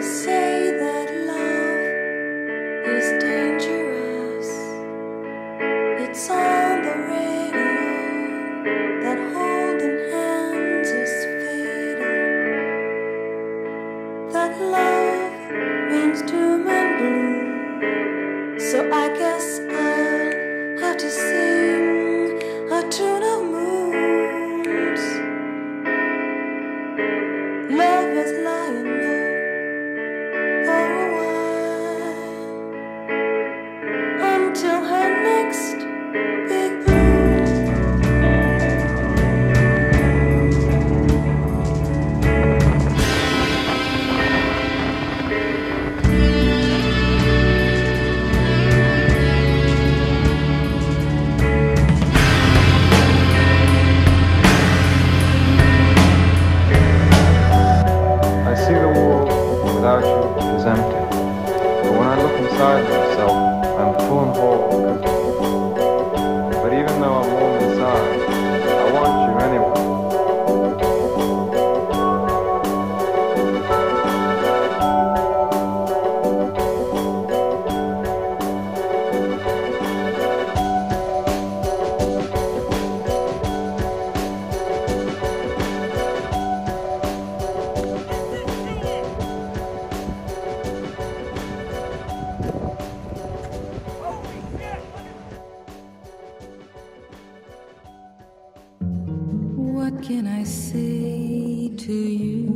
They say that love is dangerous. It's on the radio that holding hands is fatal. That love means doom and gloom. So I guess I'll have to sing a tune of moons. Love is lying. Myself, I'm full and whole. Can I say to you?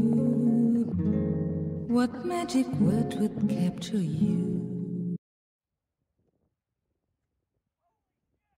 What magic word would capture you?